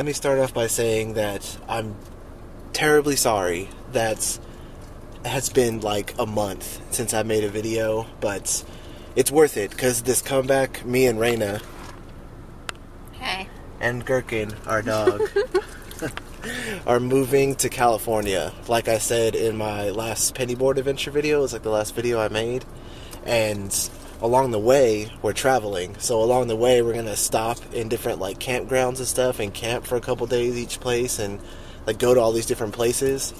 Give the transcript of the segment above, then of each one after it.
let me start off by saying that I'm terribly sorry that it has been like a month since I made a video, but it's worth it because this comeback, me and Raina Hey. and Gherkin, our dog, are moving to California. Like I said in my last pennyboard adventure video, it was like the last video I made. And along the way, we're traveling. So along the way, we're gonna stop in different like campgrounds and stuff, and camp for a couple days each place, and like go to all these different places.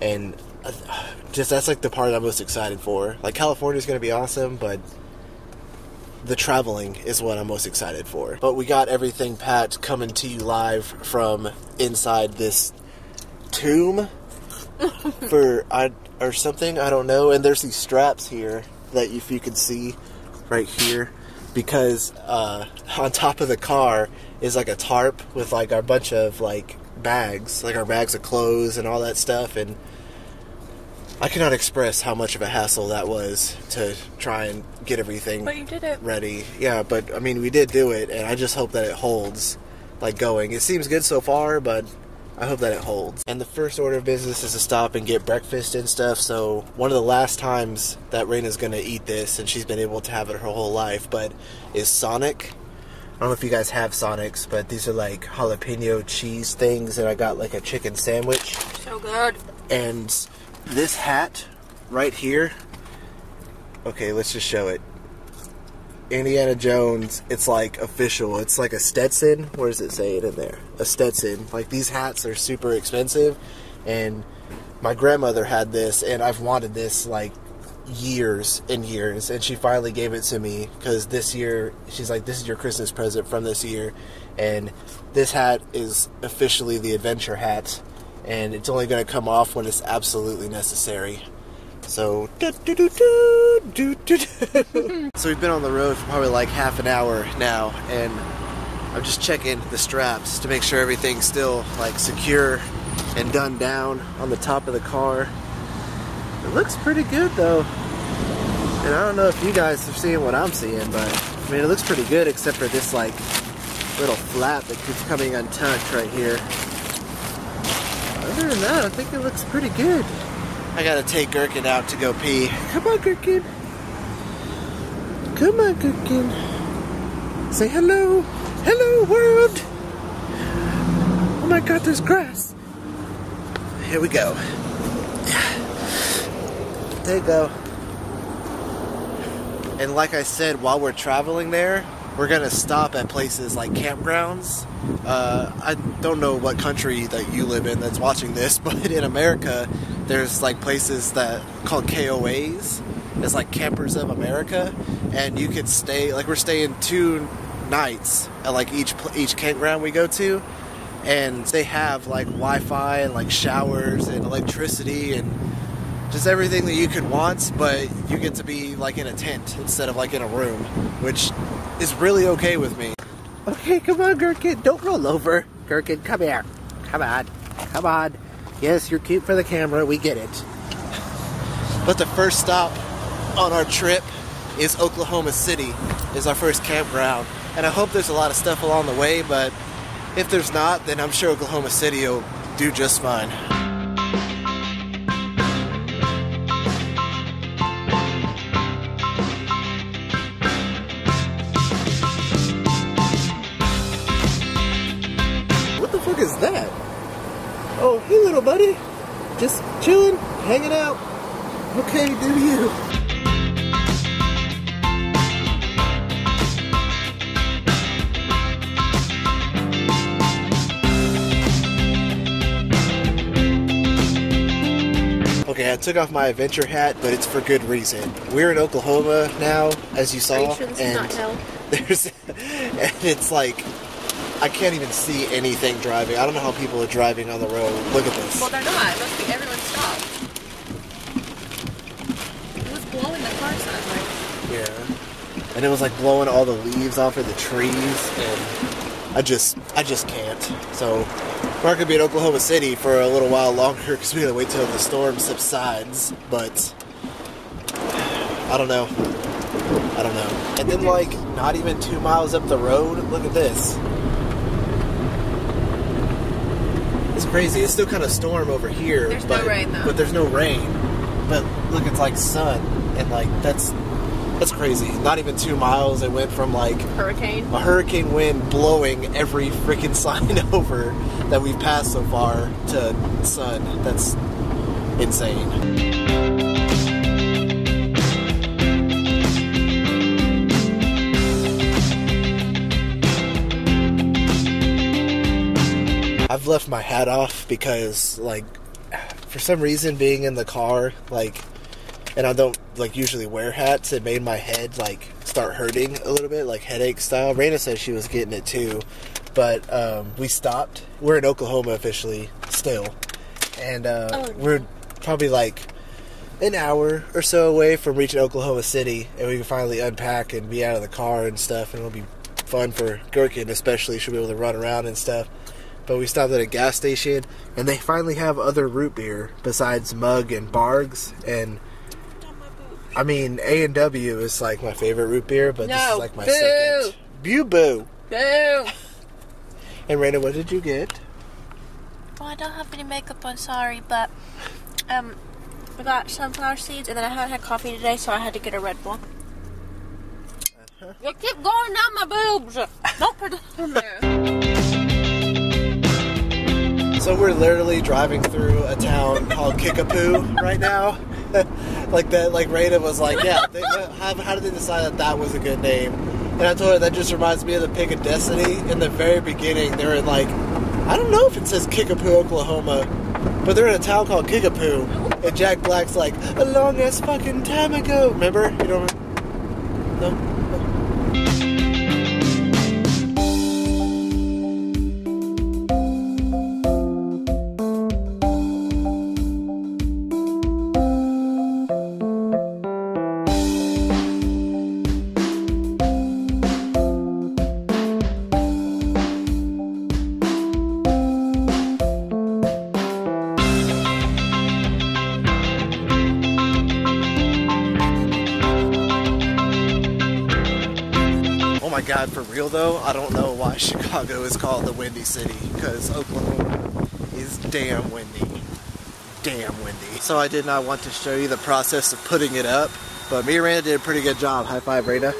And uh, just that's like the part I'm most excited for. Like California's gonna be awesome, but the traveling is what I'm most excited for. But we got everything packed coming to you live from inside this tomb for I or something I don't know. And there's these straps here that if you can see right here, because uh, on top of the car is like a tarp with like our bunch of like bags, like our bags of clothes and all that stuff, and I cannot express how much of a hassle that was to try and get everything But you did it. ready. Yeah, but I mean, we did do it, and I just hope that it holds, like going. It seems good so far, but I hope that it holds. And the first order of business is to stop and get breakfast and stuff. So one of the last times that Raina's gonna eat this, and she's been able to have it her whole life, but is Sonic. I don't know if you guys have Sonics, but these are like jalapeno cheese things, and I got like a chicken sandwich So good. and this hat right here okay let's just show it indiana jones it's like official. It's like a stetson. Where does it say it in there? A stetson. Like these hats are super expensive. And my grandmother had this and i've wanted this like years and years. And she finally gave it to me because this year she's like this is your christmas present from this year. And this hat is officially the adventure hat. And it's only going to come off when it's absolutely necessary so do, do, do, do, do, do, do. so we've been on the road for probably like half an hour now and i'm just checking the straps to make sure everything's still like secure and done down on the top of the car it looks pretty good though. And I don't know if you guys are seeing what I'm seeing, but I mean it looks pretty good except for this like little flap that keeps coming untucked right here. Other than that, I think it looks pretty good. I gotta take Gherkin out to go pee. Come on, Gherkin. Come on, Gherkin. Say hello. Hello, world. Oh my god, there's grass. Here we go. There you go. And like I said, while we're traveling there, we're gonna stop at places like campgrounds. Uh, I don't know what country that you live in that's watching this, but in America, there's like places that called KOAs. It's like Campers of America, and you could stay. Like we're staying two nights at like each each campground we go to, and they have like Wi-Fi and like showers and electricity and just everything that you could want, but you get to be like in a tent instead of like in a room, which is really okay with me. Okay, come on, Gherkin, don't roll over. Gherkin, come here. Come on. Come on. Yes, you're cute for the camera, we get it. But the first stop on our trip is Oklahoma City, is our first campground. And I hope there's a lot of stuff along the way, but if there's not, then I'm sure Oklahoma City will do just fine. Hey little buddy. Just chilling, hanging out. Okay, do you. Okay, I took off my adventure hat, but it's for good reason. We're in Oklahoma now, as you Are saw, you sure this is not hell? there's and it's like I can't even see anything driving. I don't know how people are driving on the road. Look at this. Well, they're not. It must be everyone stopped. It was blowing the car sideways. Yeah. And it was like blowing all the leaves off of the trees and I just I just can't. So we're gonna be in Oklahoma City for a little while longer because we gotta wait till the storm subsides. But I don't know. I don't know. And then like not even two miles up the road, look at this. Crazy. It's still kind of storm over here. There's no but, rain, though. But there's no rain. But look, it's like sun, and like that's that's crazy. Not even two miles. It went from like Hurricane. a hurricane wind blowing every freaking sign over that we've passed so far to sun. That's insane. I've left my hat off because, like, for some reason, being in the car, like, and I don't like usually wear hats. It made my head like start hurting a little bit, like headache style. Raina said she was getting it too, but um, we stopped. We're in Oklahoma officially still, and uh, Oh, no. we're probably like an hour or so away from reaching Oklahoma City, and we can finally unpack and be out of the car and stuff, and it'll be fun for Gherkin especially. She'll be able to run around and stuff. But we stopped at a gas station, and they finally have other root beer besides Mug and Barq's, and I mean A and W is like my favorite root beer, but this is like my Boo. second. Boo boo. Boo! And Raina, what did you get? Well, I don't have any makeup on, sorry, but um, I got sunflower seeds, and then I haven't had coffee today, so I had to get a Red Bull. You keep going down my boobs. Don't put it in there. So we're literally driving through a town called Kickapoo right now. like that, like Raina was like, yeah. They, how, how did they decide that that was a good name? And I told her that just reminds me of the Pick of Destiny. In the very beginning, they were in like, I don't know if it says Kickapoo, Oklahoma, but they're in a town called Kickapoo. And Jack Black's like, a long ass fucking time ago. Remember? You don't remember? No? No. God, for real though, I don't know why Chicago is called the Windy City, because Oklahoma is damn windy. Damn windy. So I did not want to show you the process of putting it up, but me and Randa did a pretty good job. High five, Randa.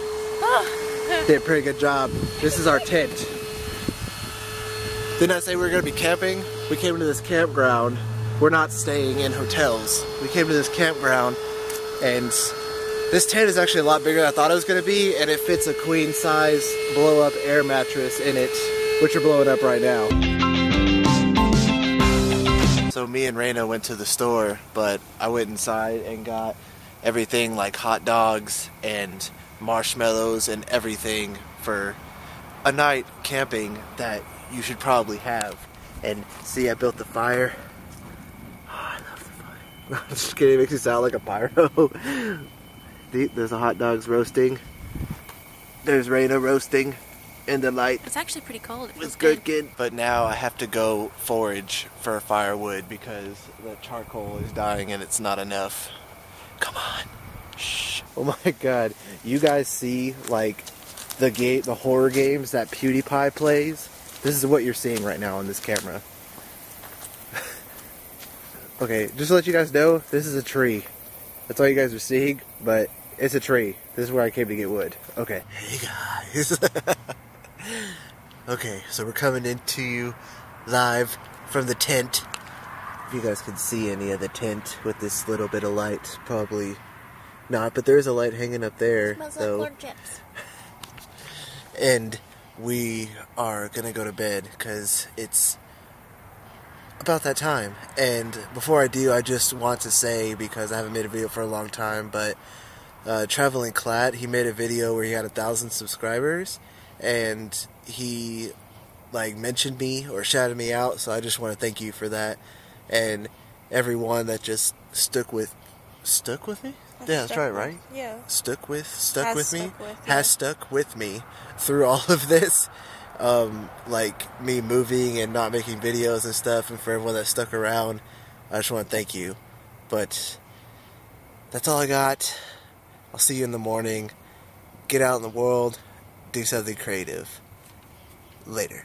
Did a pretty good job. This is our tent. Didn't I say we were going to be camping? We came to this campground. We're not staying in hotels. We came to this campground and this tent is actually a lot bigger than I thought it was going to be, and it fits a queen size blow up air mattress in it, which are blowing up right now. So me and Raina went to the store, but I went inside and got everything like hot dogs and marshmallows and everything for a night camping that you should probably have. And see, I built the fire. Oh, I love the fire. I'm just kidding, it makes me sound like a pyro. The- There's the hot dogs roasting. There's Raina roasting in the light It's actually pretty cold. It with feels good. Gherkin. But now I have to go forage for firewood because the charcoal is dying and it's not enough. Come on. Shh. Oh my god. You guys see like the game the horror games that PewDiePie plays? This is what you're seeing right now on this camera. okay, just to let you guys know, this is a tree. That's all you guys are seeing, but it's a tree. This is where I came to get wood. Okay. Hey guys. okay, so we're coming into you live from the tent. If you guys can see any of the tent with this little bit of light, probably not, but there is a light hanging up there. Smells so like corn chips. and we are gonna go to bed because it's about that time. And before I do, I just want to say because I haven't made a video for a long time, but uh, traveling Clatt, he made a video where he had a thousand subscribers, and he like mentioned me or shouted me out. So I just want to thank you for that, and everyone that just stuck with stuck with me. Yeah, that's right, with- right? Yeah. stuck with stuck Has with me stuck with, yeah. has stuck with me through all of this um like me moving and not making videos and stuff and for everyone that stuck around i just want to thank you but that's all i got i'll see you in the morning. Get out in the world. Do something creative. Later